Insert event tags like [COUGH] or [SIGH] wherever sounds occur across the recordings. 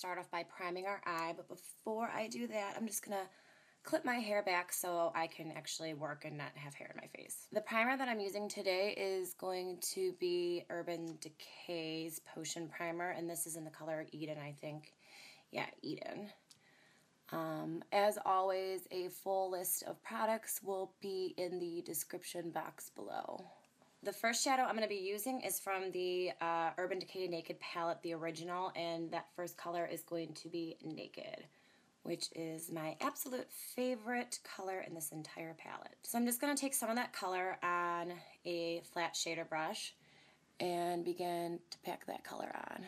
start off by priming our eye, but before I do that, I'm just going to clip my hair back so I can actually work and not have hair in my face. The primer that I'm using today is going to be Urban Decay's Potion Primer, and this is in the color Eden, I think. Yeah, Eden. Um, as always, a full list of products will be in the description box below. The first shadow I'm going to be using is from the uh, Urban Decay Naked palette, the original, and that first color is going to be Naked which is my absolute favorite color in this entire palette. So I'm just going to take some of that color on a flat shader brush and begin to pack that color on.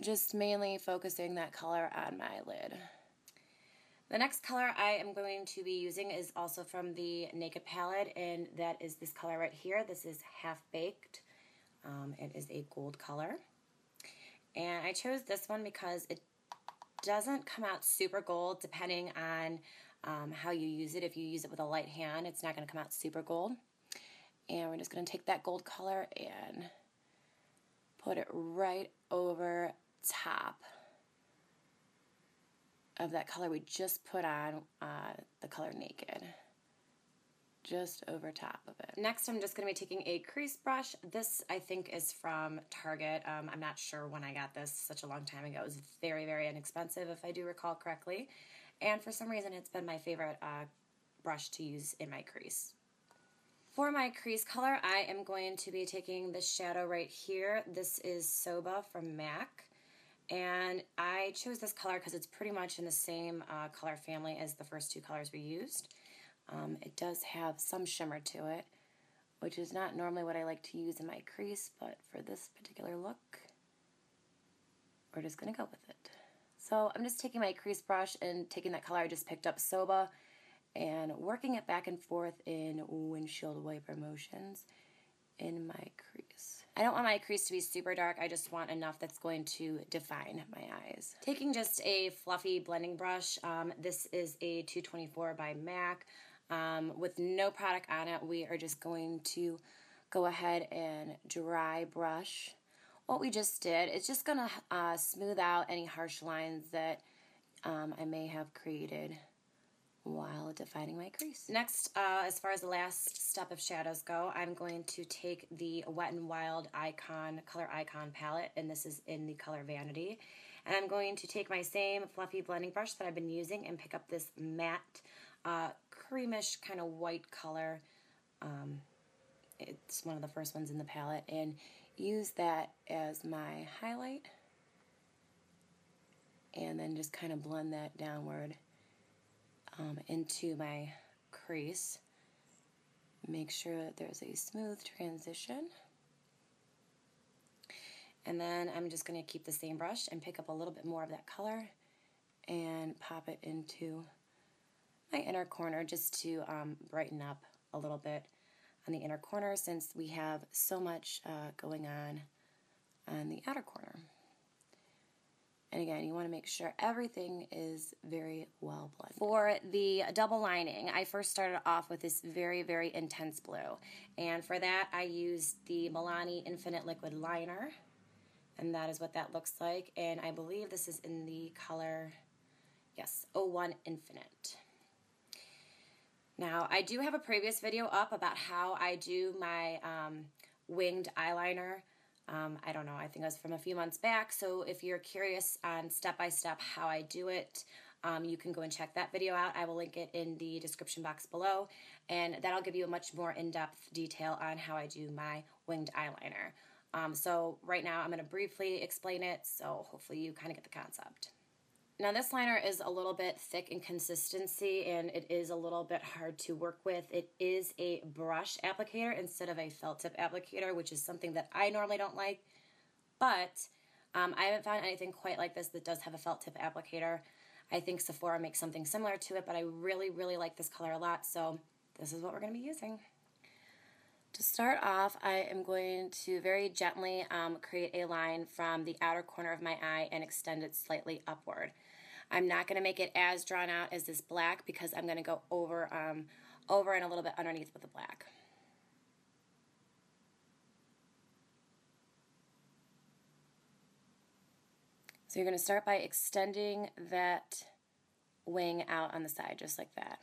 Just mainly focusing that color on my lid. The next color I am going to be using is also from the Naked palette, and that is this color right here. This is Half Baked. Um, it is a gold color. And I chose this one because it doesn't come out super gold depending on um, how you use it. If you use it with a light hand, it's not going to come out super gold. And we're just going to take that gold color and put it right over top of that color we just put on uh, the color Naked just over top of it. Next, I'm just going to be taking a crease brush. This, I think, is from Target. Um, I'm not sure when I got this such a long time ago. It was very, very inexpensive, if I do recall correctly. And for some reason, it's been my favorite uh, brush to use in my crease. For my crease color, I am going to be taking the shadow right here. This is Soba from MAC. And I chose this color because it's pretty much in the same uh, color family as the first two colors we used. Um, it does have some shimmer to it, which is not normally what I like to use in my crease, but for this particular look, we're just going to go with it. So I'm just taking my crease brush and taking that color I just picked up, Soba, and working it back and forth in windshield wiper motions in my crease. I don't want my crease to be super dark, I just want enough that's going to define my eyes. Taking just a fluffy blending brush, um, this is a 224 by MAC. Um, with no product on it, we are just going to go ahead and dry brush what we just did. It's just going to uh, smooth out any harsh lines that um, I may have created while defining my crease. Next, uh, as far as the last step of shadows go, I'm going to take the Wet n Wild Icon Color Icon palette, and this is in the color Vanity. And I'm going to take my same fluffy blending brush that I've been using and pick up this matte uh, creamish kind of white color. Um, it's one of the first ones in the palette and use that as my highlight and then just kind of blend that downward um, into my crease. Make sure that there's a smooth transition. And then I'm just going to keep the same brush and pick up a little bit more of that color and pop it into my inner corner just to um, brighten up a little bit on the inner corner since we have so much uh, going on on the outer corner. And again, you want to make sure everything is very well blended. For the double lining, I first started off with this very, very intense blue. And for that, I used the Milani Infinite Liquid Liner. And that is what that looks like. And I believe this is in the color, yes, 01 Infinite. Now, I do have a previous video up about how I do my um, winged eyeliner. Um, I don't know, I think it was from a few months back. So if you're curious on step-by-step how I do it, um, you can go and check that video out. I will link it in the description box below. And that'll give you a much more in-depth detail on how I do my winged eyeliner. Um, so right now I'm going to briefly explain it, so hopefully you kind of get the concept. Now this liner is a little bit thick in consistency and it is a little bit hard to work with. It is a brush applicator instead of a felt tip applicator, which is something that I normally don't like. But um, I haven't found anything quite like this that does have a felt tip applicator. I think Sephora makes something similar to it, but I really, really like this color a lot, so this is what we're going to be using. To start off, I am going to very gently um, create a line from the outer corner of my eye and extend it slightly upward. I'm not going to make it as drawn out as this black because I'm going to go over, um, over and a little bit underneath with the black. So you're going to start by extending that wing out on the side just like that.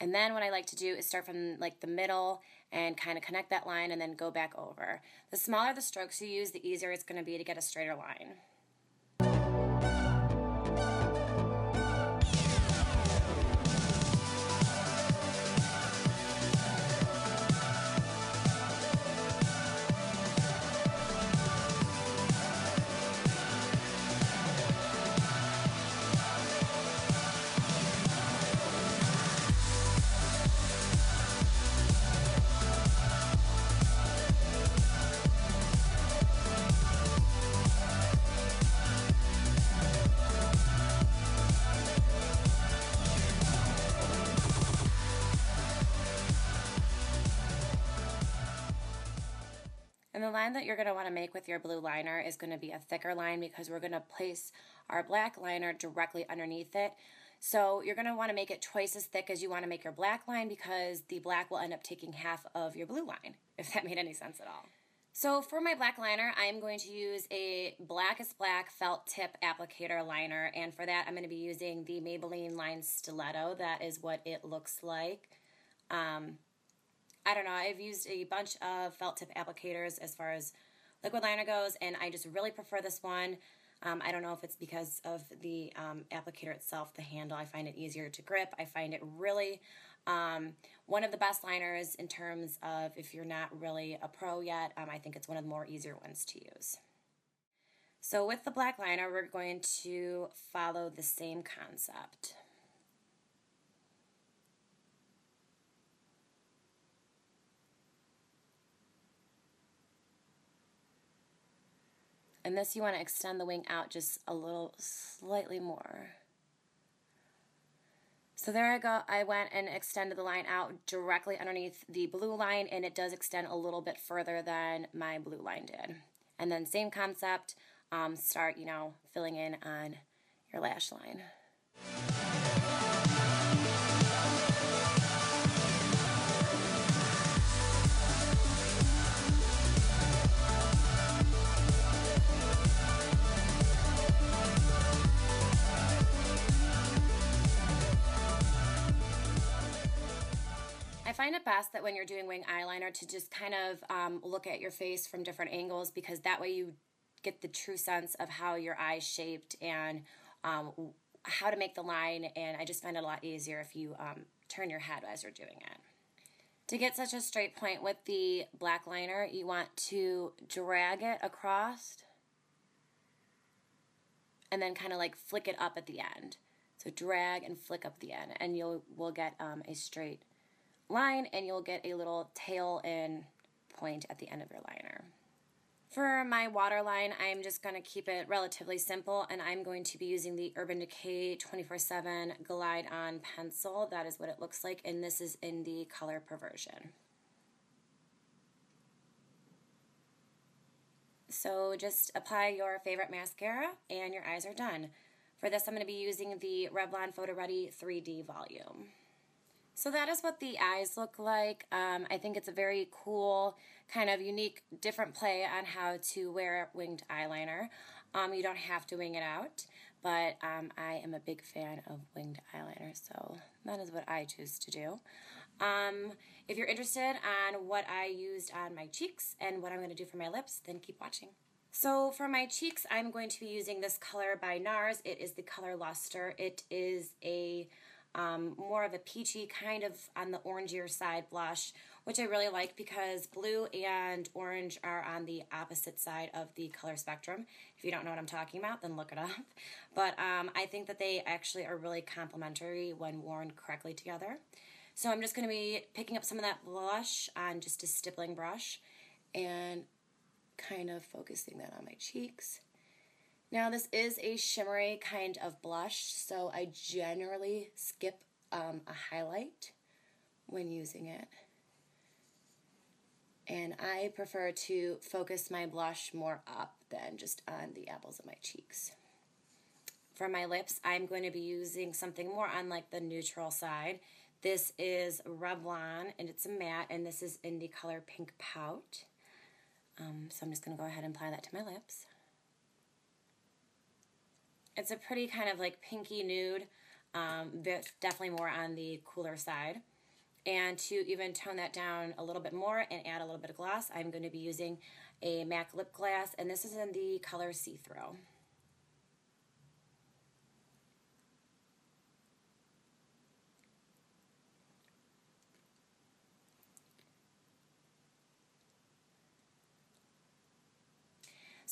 And then what I like to do is start from like the middle and kind of connect that line and then go back over. The smaller the strokes you use, the easier it's going to be to get a straighter line. The line that you're going to want to make with your blue liner is going to be a thicker line because we're going to place our black liner directly underneath it. So you're going to want to make it twice as thick as you want to make your black line because the black will end up taking half of your blue line, [LAUGHS] if that made any sense at all. So for my black liner, I'm going to use a Blackest Black felt tip applicator liner. And for that, I'm going to be using the Maybelline Line Stiletto. That is what it looks like. Um, I don't know. I've used a bunch of felt tip applicators as far as liquid liner goes, and I just really prefer this one. Um, I don't know if it's because of the um, applicator itself, the handle. I find it easier to grip. I find it really um, one of the best liners in terms of if you're not really a pro yet. Um, I think it's one of the more easier ones to use. So with the black liner, we're going to follow the same concept. And this you want to extend the wing out just a little slightly more. So there I go. I went and extended the line out directly underneath the blue line and it does extend a little bit further than my blue line did. And then same concept, um, start, you know, filling in on your lash line. Find it best that when you're doing wing eyeliner to just kind of um, look at your face from different angles because that way you get the true sense of how your eye's shaped and um, how to make the line. And I just find it a lot easier if you um, turn your head as you're doing it. To get such a straight point with the black liner, you want to drag it across and then kind of like flick it up at the end. So drag and flick up the end, and you'll will get um, a straight line and you'll get a little tail in point at the end of your liner. For my waterline, I'm just going to keep it relatively simple and I'm going to be using the Urban Decay 24-7 Glide On Pencil. That is what it looks like and this is in the color Perversion. So just apply your favorite mascara and your eyes are done. For this, I'm going to be using the Revlon Photo Ready 3D Volume. So that is what the eyes look like. Um, I think it's a very cool, kind of unique, different play on how to wear winged eyeliner. Um, you don't have to wing it out, but um, I am a big fan of winged eyeliner, so that is what I choose to do. Um, if you're interested on what I used on my cheeks and what I'm going to do for my lips, then keep watching. So for my cheeks, I'm going to be using this color by NARS. It is the color Luster. It is a um, more of a peachy kind of on the orangier side blush, which I really like because blue and orange are on the opposite side of the color spectrum. If you don't know what I'm talking about, then look it up. [LAUGHS] But um, I think that they actually are really complementary when worn correctly together. So I'm just going to be picking up some of that blush on just a stippling brush and kind of focusing that on my cheeks. Now this is a shimmery kind of blush, so I generally skip um, a highlight when using it. And I prefer to focus my blush more up than just on the apples of my cheeks. For my lips, I'm going to be using something more on like the neutral side. This is Revlon, and it's a matte, and this is in the color Pink Pout. Um, so I'm just going to go ahead and apply that to my lips. It's a pretty kind of like pinky nude, um, definitely more on the cooler side. And to even tone that down a little bit more and add a little bit of gloss, I'm going to be using a MAC lip gloss, and this is in the color C-Thru.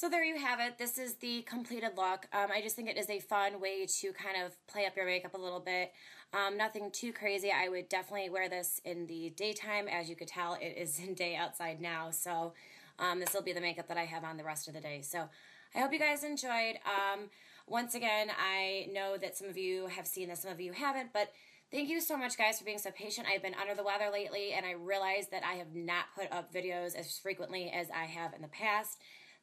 So there you have it. This is the completed look. Um, I just think it is a fun way to kind of play up your makeup a little bit. Um, nothing too crazy. I would definitely wear this in the daytime. As you could tell, it is in [LAUGHS] day outside now. So um, this will be the makeup that I have on the rest of the day. So I hope you guys enjoyed. Um, once again, I know that some of you have seen this, some of you haven't, but Thank you so much, guys, for being so patient. I've been under the weather lately, and I realize that I have not put up videos as frequently as I have in the past.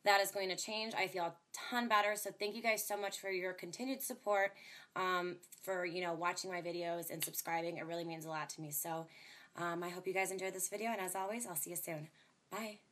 That is going to change. I feel a ton better. So thank you guys so much for your continued support, um, for you know watching my videos and subscribing. It really means a lot to me. So um, I hope you guys enjoyed this video, and as always, I'll see you soon. Bye.